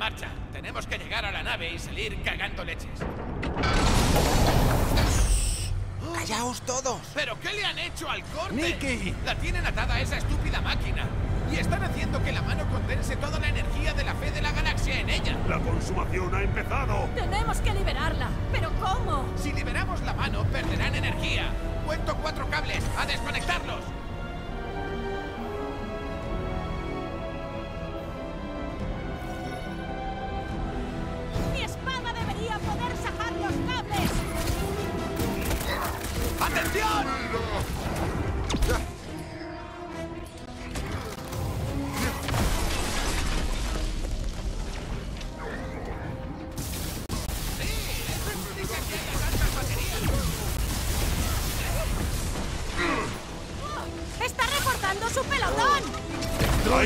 marcha. Tenemos que llegar a la nave y salir cagando leches. ¡Callaos todos! ¿Pero qué le han hecho al corte? ¡Nicky! La tienen atada a esa estúpida máquina. Y están haciendo que la mano condense toda la energía de la fe de la galaxia en ella. ¡La consumación ha empezado! ¡Tenemos que liberarla! ¿Pero cómo? Si liberamos la mano, perderán energía. Cuento cuatro cables. ¡A desconectarlos!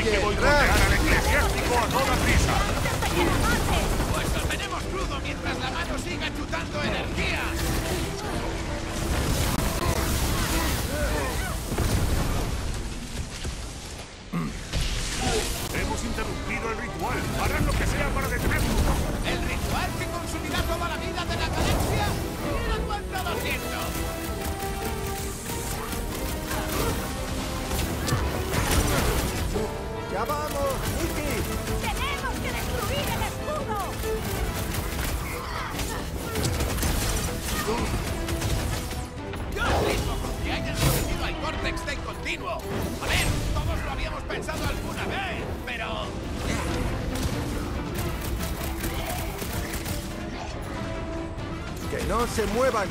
Hay que boicotear al eclesiástico a toda prisa. ¡Pues tenemos crudo mientras la mano siga chutando energía! ¡Que no se muevan!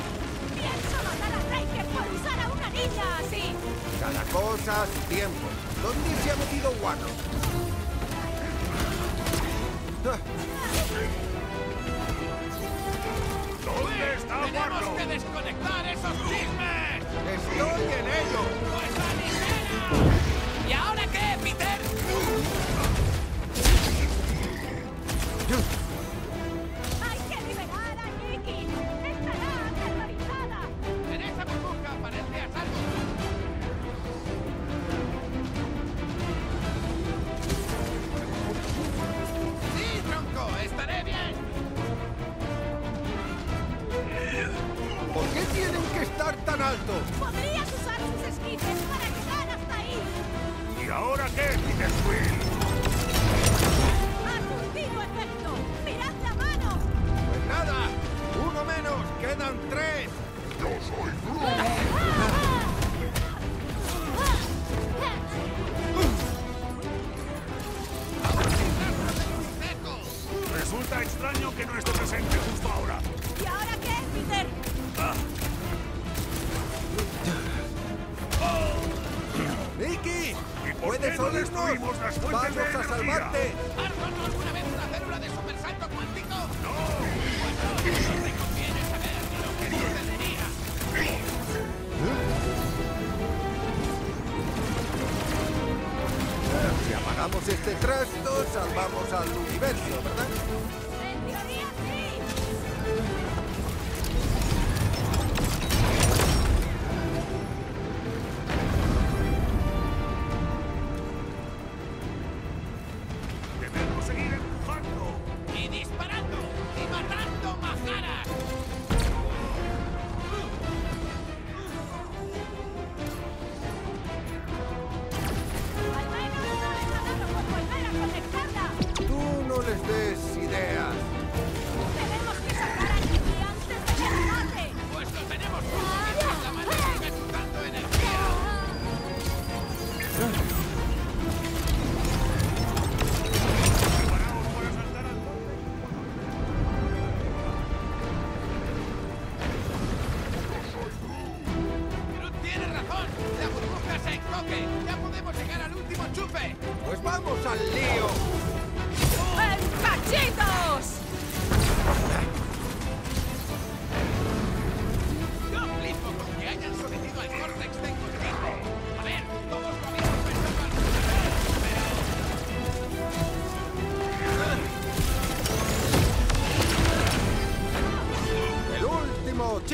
Pienso matar a Taker por usar a una niña así. Cada cosa a su tiempo. ¿Dónde se ha metido Wano? ¿Dónde está Wano? ¡Tenemos que desconectar esos chismes! ¡Estoy en ello! ¡Pues a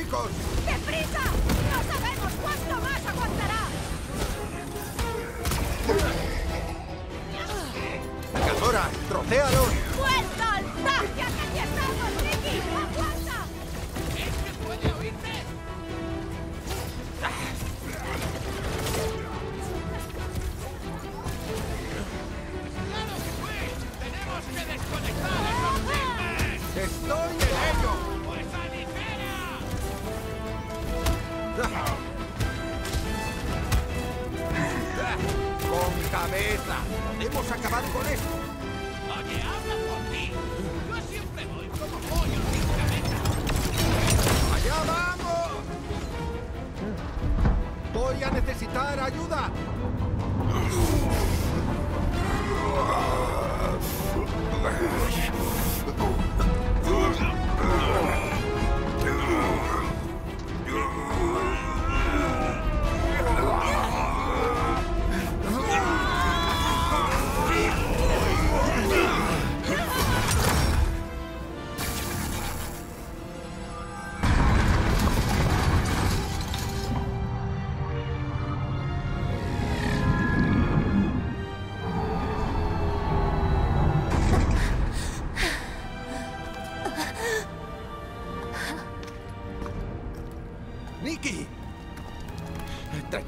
chicos.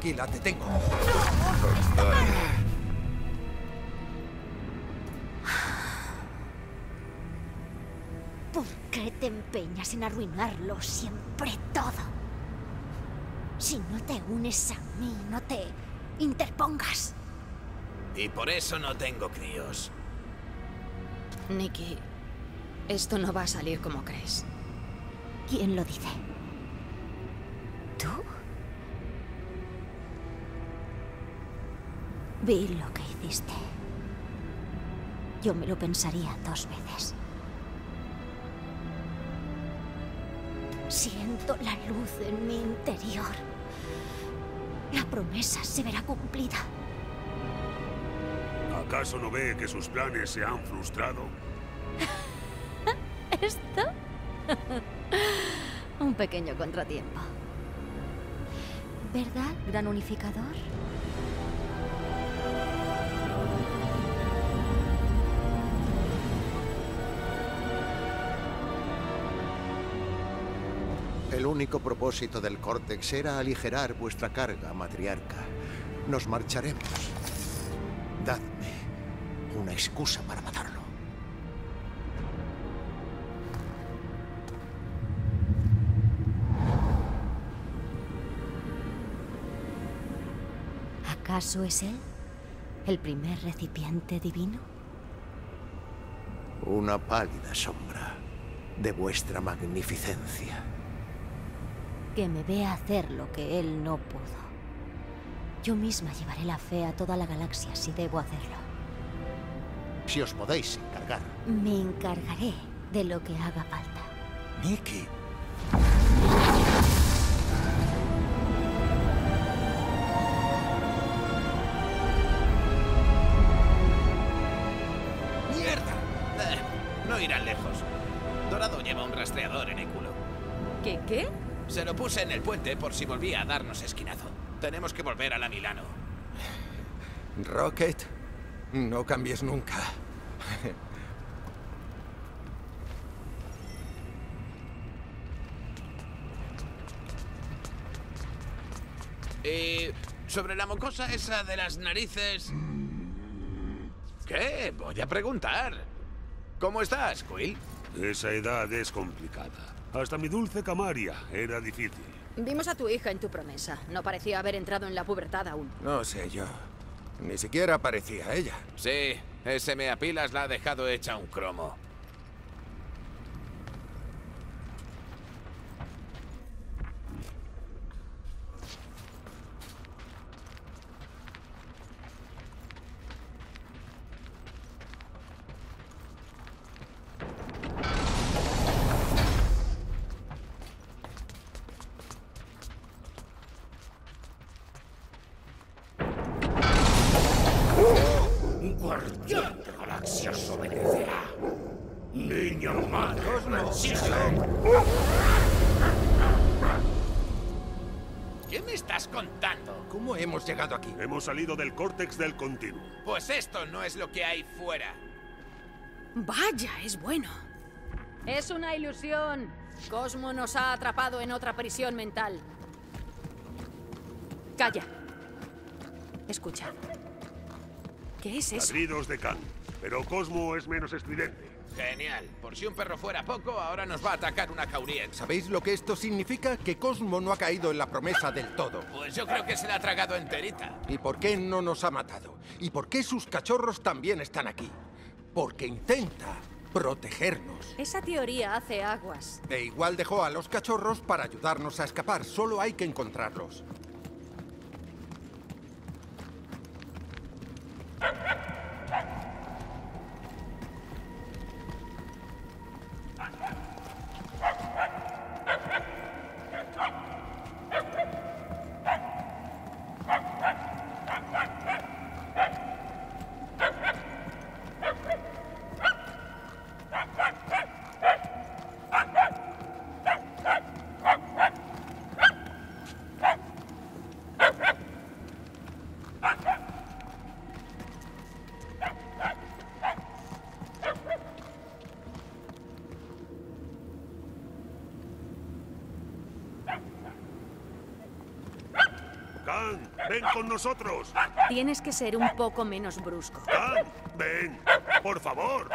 Tranquila, te tengo. ¿Por qué te empeñas en arruinarlo siempre todo? Si no te unes a mí, no te interpongas. Y por eso no tengo críos. Nicky, esto no va a salir como crees. ¿Quién lo dice? ¿Tú? Vi lo que hiciste. Yo me lo pensaría dos veces. Siento la luz en mi interior. La promesa se verá cumplida. ¿Acaso no ve que sus planes se han frustrado? ¿Esto? Un pequeño contratiempo. ¿Verdad, gran unificador? Único propósito del córtex era aligerar vuestra carga, matriarca. Nos marcharemos. Dadme una excusa para matarlo. ¿Acaso es él el primer recipiente divino? Una pálida sombra de vuestra magnificencia. Que me vea hacer lo que él no pudo. Yo misma llevaré la fe a toda la galaxia si debo hacerlo. Si os podéis encargar. Me encargaré de lo que haga falta. Nicky. Puse en el puente por si volvía a darnos esquinazo. Tenemos que volver a la Milano. Rocket, no cambies nunca. Y sobre la mocosa esa de las narices... ¿Qué? Voy a preguntar. ¿Cómo estás, Quill? Esa edad es complicada. Hasta mi dulce Camaria era difícil. Vimos a tu hija en tu promesa. No parecía haber entrado en la pubertad aún. No sé yo. Ni siquiera parecía ella. Sí, ese meapilas la ha dejado hecha un cromo. ¿Qué me estás contando? ¿Cómo hemos llegado aquí? Hemos salido del córtex del continuo. Pues esto no es lo que hay fuera. Vaya, es bueno. Es una ilusión. Cosmo nos ha atrapado en otra prisión mental. Calla. Escucha. ¿Qué es eso? Ladridos de Khan. Pero Cosmo es menos estridente. Genial. Por si un perro fuera poco, ahora nos va a atacar una cauriense. ¿Sabéis lo que esto significa? Que Cosmo no ha caído en la promesa del todo. Pues yo creo que se la ha tragado enterita. ¿Y por qué no nos ha matado? ¿Y por qué sus cachorros también están aquí? Porque intenta protegernos. Esa teoría hace aguas. E igual dejó a los cachorros para ayudarnos a escapar. Solo hay que encontrarlos. Ven con nosotros. Tienes que ser un poco menos brusco. Khan, ven, por favor.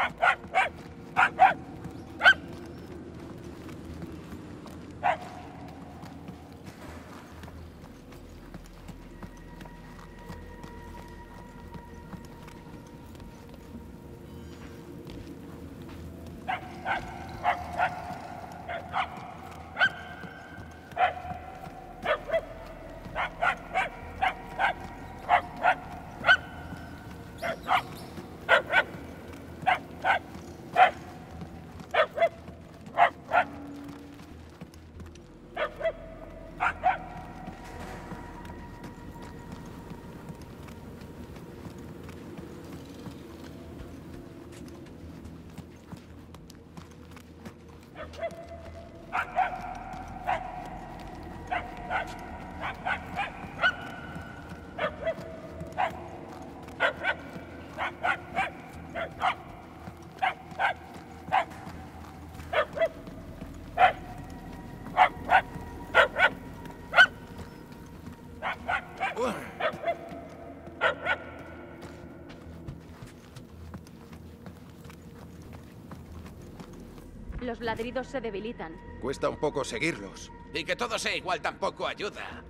Los ladridos se debilitan. Cuesta un poco seguirlos. Y que todo sea igual tampoco ayuda.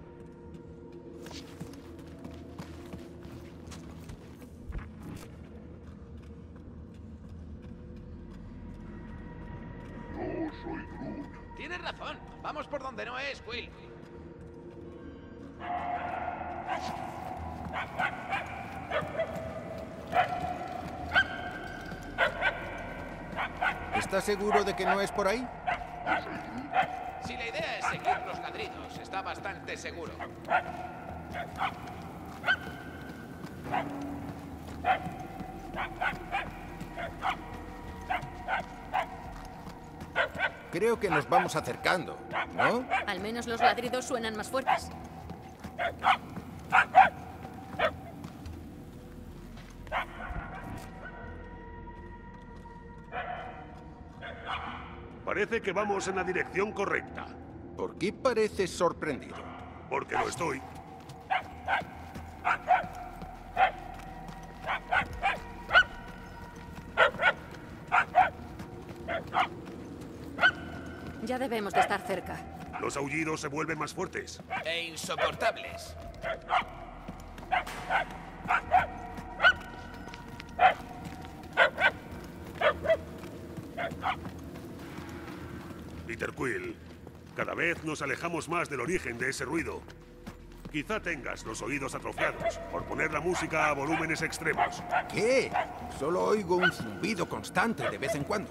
Yo soy Groot. Tienes razón. Vamos por donde no es, Quill. ¿Estás seguro de que no es por ahí? Si la idea es seguir los ladridos, está bastante seguro. Creo que nos vamos acercando, ¿no? Al menos los ladridos suenan más fuertes. Parece que vamos en la dirección correcta. ¿Por qué pareces sorprendido? Porque lo estoy. Ya debemos de estar cerca. Los aullidos se vuelven más fuertes. E insoportables. Peter Quill, cada vez nos alejamos más del origen de ese ruido. Quizá tengas los oídos atrofiados por poner la música a volúmenes extremos. ¿Qué? Solo oigo un zumbido constante de vez en cuando.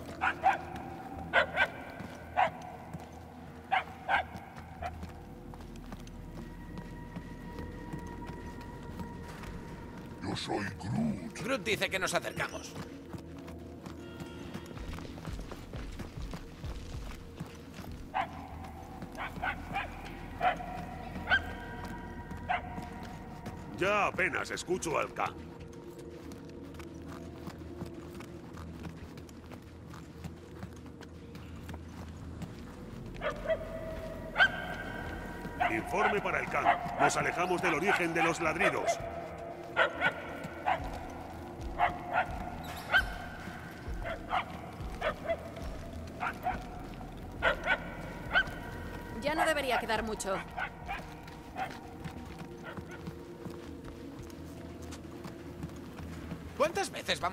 Yo soy Groot. Groot dice que nos acercamos. Ya apenas escucho al Informe para el K. Nos alejamos del origen de los ladridos. Ya no debería quedar mucho.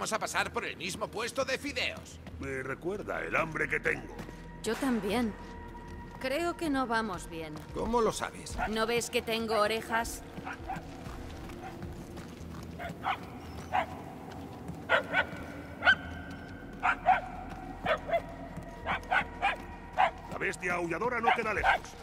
Vamos a pasar por el mismo puesto de fideos? Me recuerda el hambre que tengo. Yo también. Creo que no vamos bien. ¿Cómo lo sabes? ¿No ves que tengo orejas? La bestia aulladora no queda lejos.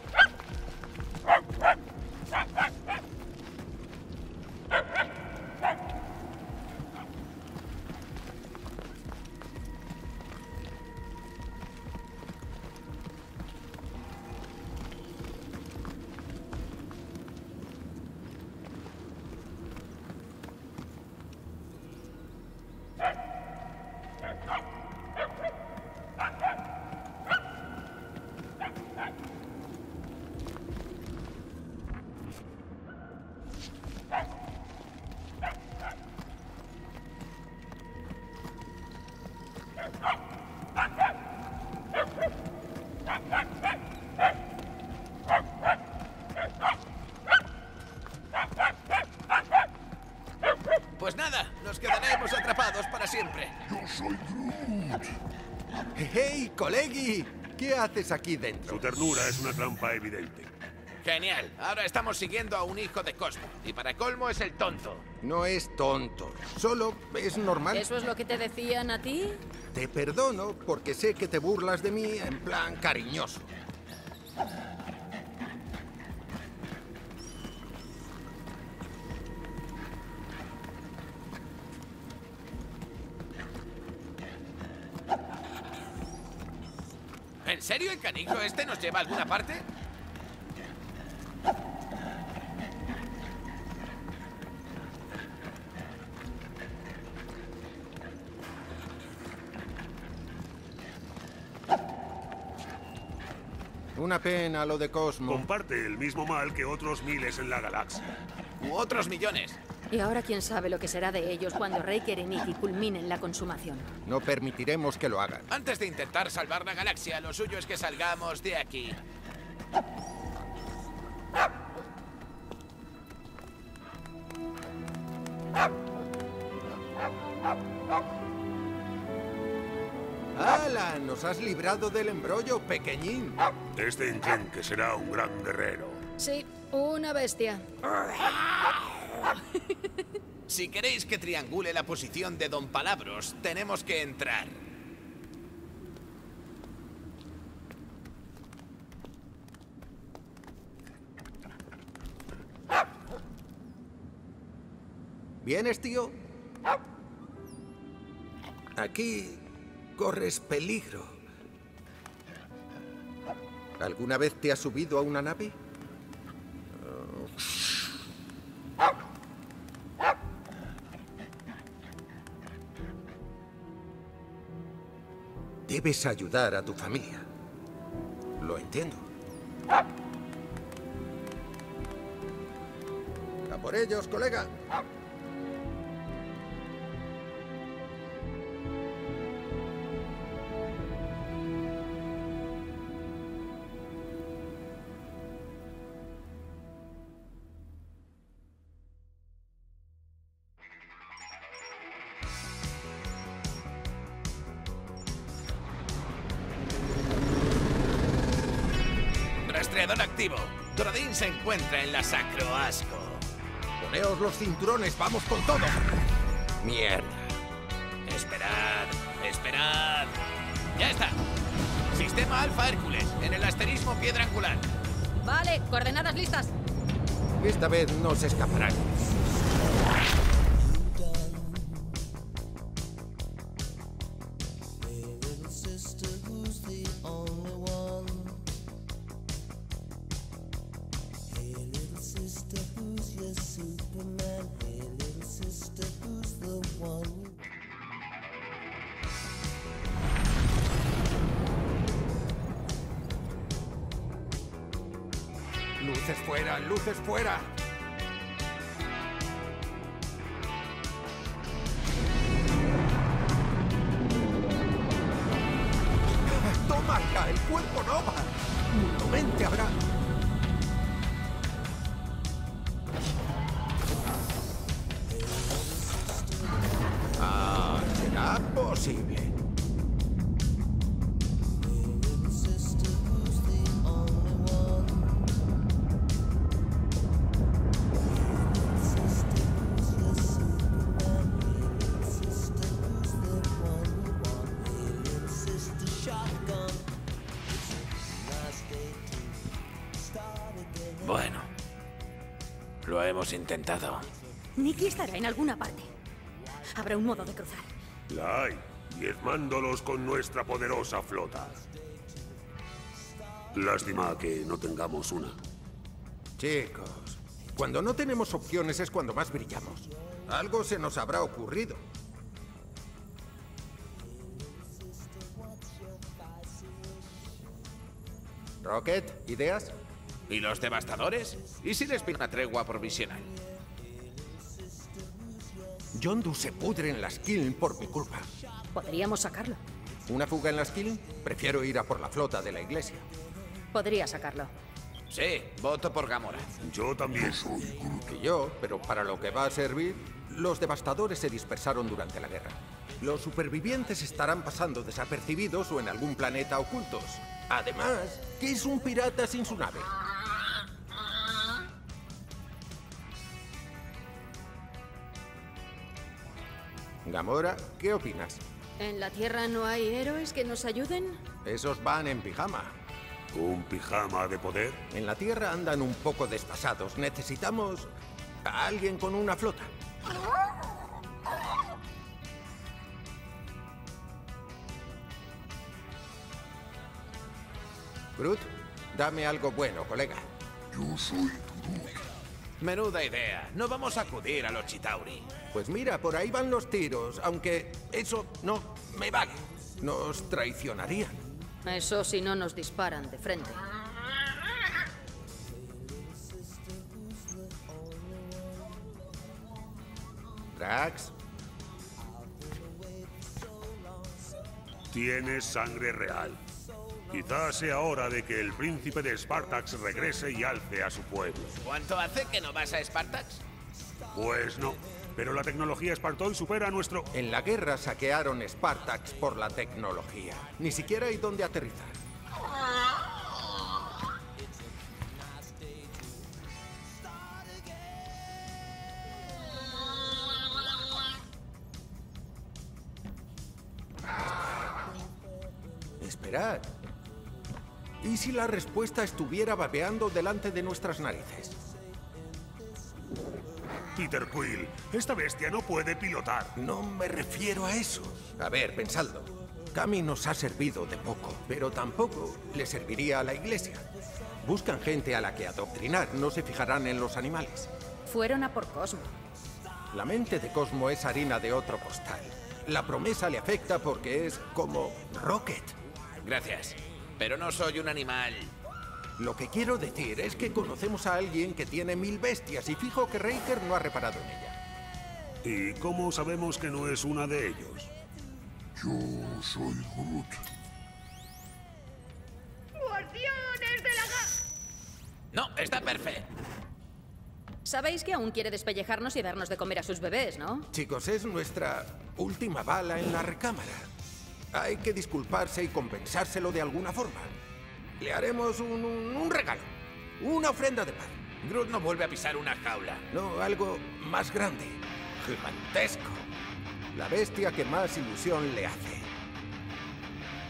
¡Hey, colegi! ¿Qué haces aquí dentro? Su ternura es una trampa evidente. Genial, ahora estamos siguiendo a un hijo de Cosmo. Y para colmo es el tonto. No es tonto, solo es normal. ¿Eso es lo que te decían a ti? Te perdono porque sé que te burlas de mí en plan cariñoso. Canijo este nos lleva a alguna parte? Una pena lo de Cosmo. Comparte el mismo mal que otros miles en la galaxia. U otros millones. Y ahora quién sabe lo que será de ellos cuando Raker y Nikki culminen la consumación. No permitiremos que lo hagan. Antes de intentar salvar la galaxia, lo suyo es que salgamos de aquí. ¡Hala! Nos has librado del embrollo, pequeñín. Este enclenque será un gran guerrero. Sí, una bestia. Si queréis que triangule la posición de Don Palabros, tenemos que entrar. ¿Vienes, tío? Aquí corres peligro. ¿Alguna vez te has subido a una nave? Debes ayudar a tu familia. Lo entiendo. A por ellos, colega. Encuentra en la Sacro Asco. Poneos los cinturones, vamos con todo. Mierda. Esperad, esperad. Ya está. Sistema Alfa Hércules, en el asterismo piedra angular. Vale, coordenadas listas. Esta vez no se escaparán. Luces fuera, luces fuera. Bueno. Lo hemos intentado. Nicky estará en alguna parte. Habrá un modo de cruzar. La hay, diezmándolos con nuestra poderosa flota. Lástima que no tengamos una. Chicos, cuando no tenemos opciones es cuando más brillamos. Algo se nos habrá ocurrido. Rocket, ¿ideas? ¿Y los devastadores? ¿Y si les pide una tregua provisional? Yondu se pudre en la Skiln por mi culpa. Podríamos sacarlo. ¿Una fuga en la Skiln? Prefiero ir a por la flota de la iglesia. Podría sacarlo. Sí, voto por Gamora. Yo también. Que yo, pero para lo que va a servir, los devastadores se dispersaron durante la guerra. Los supervivientes estarán pasando desapercibidos o en algún planeta ocultos. Además, ¿qué es un pirata sin su nave? Gamora, ¿qué opinas? ¿En la Tierra no hay héroes que nos ayuden? Esos van en pijama. ¿Un pijama de poder? En la Tierra andan un poco desfasados. Necesitamos a alguien con una flota. Groot, dame algo bueno, colega. Yo soy Groot. Menuda idea. No vamos a acudir a los Chitauri. Pues mira, por ahí van los tiros, aunque eso no me vale. Nos traicionarían. Eso si no nos disparan de frente. Drax, Tienes sangre real. Quizás sea hora de que el príncipe de Spartax regrese y alce a su pueblo. ¿Cuánto hace que no vas a Spartax? Pues no. Pero la tecnología Spartol supera a nuestro... en la guerra saquearon Spartax por la tecnología. Ni siquiera hay dónde aterrizar. Esperad. ¿Y si la respuesta estuviera babeando delante de nuestras narices? Peter Quill, esta bestia no puede pilotar. No me refiero a eso. A ver, pensadlo. Cami nos ha servido de poco, pero tampoco le serviría a la iglesia. Buscan gente a la que adoctrinar, no se fijarán en los animales. Fueron a por Cosmo. La mente de Cosmo es harina de otro costal. La promesa le afecta porque es como Rocket. Gracias. Pero no soy un animal. Lo que quiero decir es que conocemos a alguien que tiene mil bestias y fijo que Raker no ha reparado en ella. ¿Y cómo sabemos que no es una de ellos? Yo soy Groot. ¡Guardianes de la No, está perfecto. Sabéis que aún quiere despellejarnos y darnos de comer a sus bebés, ¿no? Chicos, es nuestra última bala en la recámara. Hay que disculparse y compensárselo de alguna forma. Le haremos un, un- un regalo. Una ofrenda de paz. Groot no vuelve a pisar una jaula. No, algo más grande. Gigantesco. La bestia que más ilusión le hace.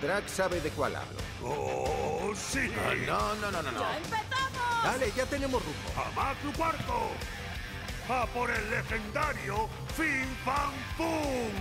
Drax sabe de cuál hablo. ¡Oh, sí! No, no, no, no, no. Dale, ya tenemos rumbo. ¡A Maclu Cuarto! ¡A por el legendario Fin Fan Pum!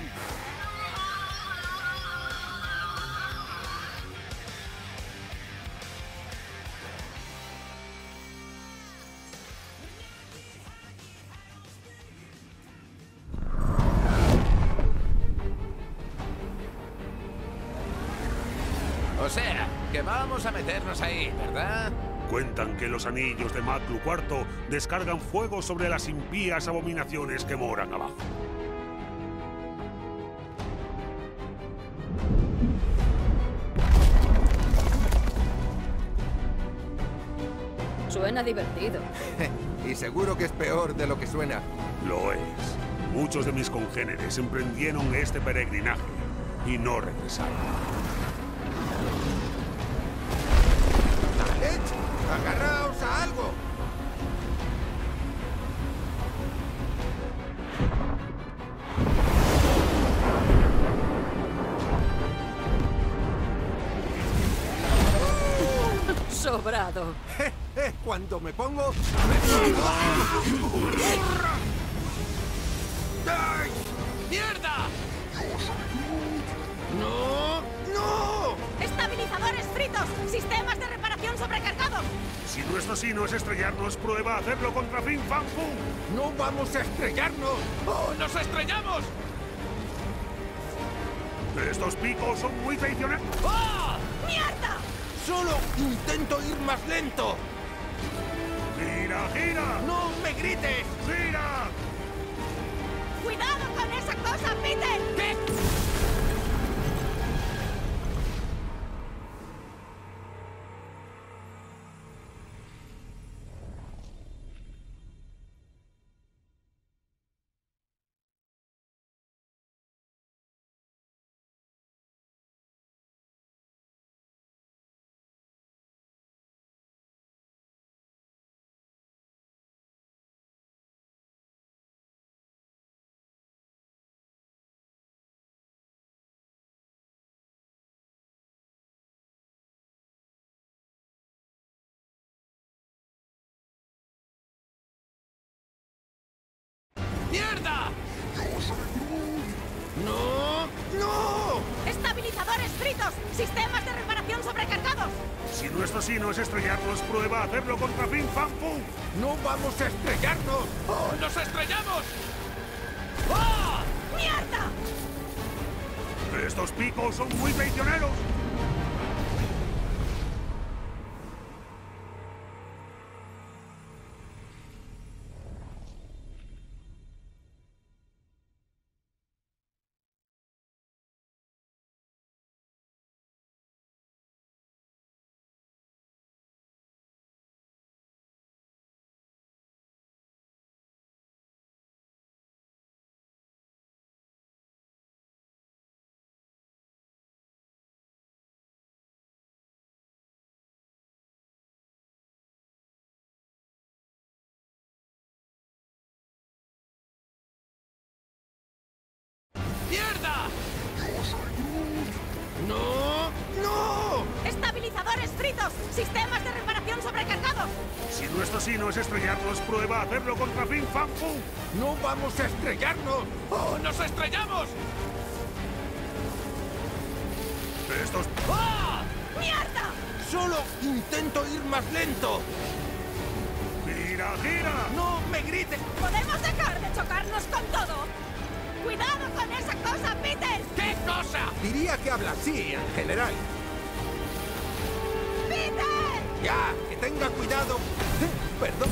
Que vamos a meternos ahí, ¿verdad? Cuentan que los anillos de Maclu IV descargan fuego sobre las impías abominaciones que moran abajo. Suena divertido. y seguro que es peor de lo que suena. Lo es. Muchos de mis congéneres emprendieron este peregrinaje y no regresaron. Leche! ¡Agarraos a algo! Sobrado. Eh, eh, Cuando me pongo... Si nuestro sí no es estrellarnos, prueba a hacerlo contra Fin Fan Pum. ¡No vamos a estrellarnos! ¡Oh, nos estrellamos! Estos picos son muy traicioneros. ¡Oh! ¡Mierda! ¡Solo intento ir más lento! ¡Gira, gira! ¡No me grites! ¡Gira! ¡Cuidado con esa cosa, Peter! ¿Qué? ¡No! ¡No! ¡Estabilizadores fritos! ¡Sistemas de reparación sobrecargados! Si nuestro sí no es estrellarnos, prueba a hacerlo contra Fin Fan Pum. ¡No vamos a estrellarnos! ¡Oh, nos estrellamos! ¡Oh! ¡Mierda! Estos picos son muy traicioneros. Si nuestro sí no es estrellarnos, prueba a hacerlo contra Fin Fan Pum. ¡No vamos a estrellarnos! ¡Oh, nos estrellamos! Estos... ¡Oh! ¡Mierda! ¡Solo intento ir más lento! ¡Gira, gira! ¡No me grites! ¿Podemos dejar de chocarnos con todo? ¡Cuidado con esa cosa, Peter! ¿Qué cosa? Diría que habla así, en general. Ya, que tenga cuidado. Perdón.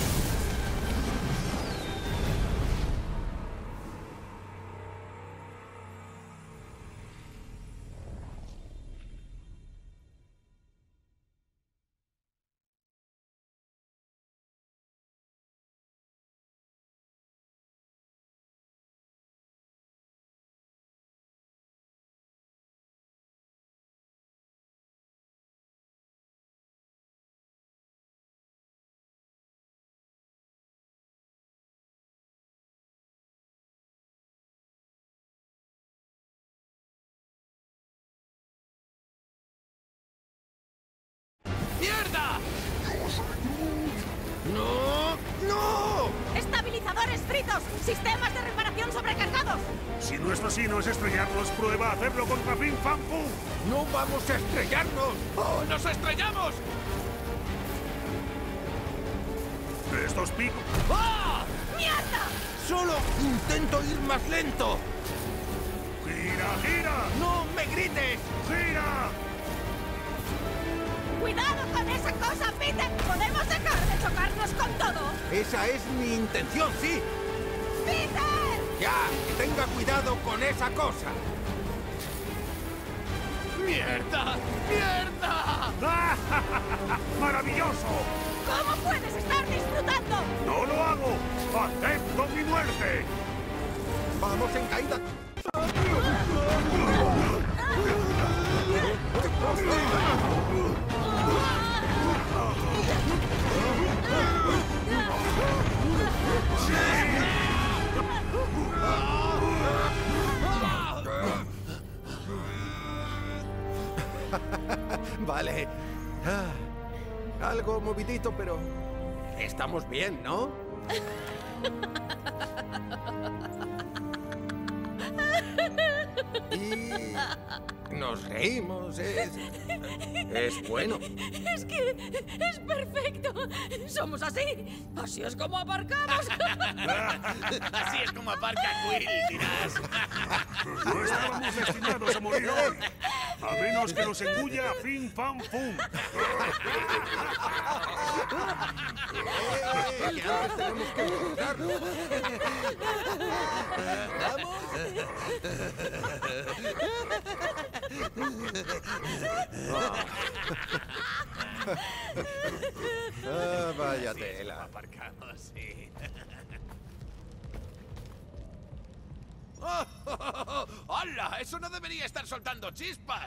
Estrellarnos, prueba a hacerlo contra Fin Fan Pum. ¡No vamos a estrellarnos! ¡Oh, nos estrellamos! Estos picos... ¡Oh! ¡Mierda! ¡Solo intento ir más lento! ¡Gira, gira! ¡No me grites! ¡Gira! ¡Cuidado con esa cosa, Peter! ¿Podemos dejar de chocarnos con todo? Esa es mi intención, sí. ¡Peter! Ya, que tenga cuidado con esa cosa. ¡Mierda! ¡Mierda! ¡Maravilloso! ¿Cómo puedes estar disfrutando? ¡No lo hago! ¡Acepto mi muerte! ¡Vamos en caída! vale. Ah, algo movidito, pero... Estamos bien, ¿no? Y nos reímos, es, es bueno. Es que es perfecto. Somos así. Así es como aparcamos. Así es como aparca Quill, dirás. No estábamos destinados a morir hoy. A menos que nos engulla fin pam pum. Antes tenemos que encontrarnos. Ah, vaya tela. Aparcamos, sí. ¡Hola! Eso no debería estar soltando chispas.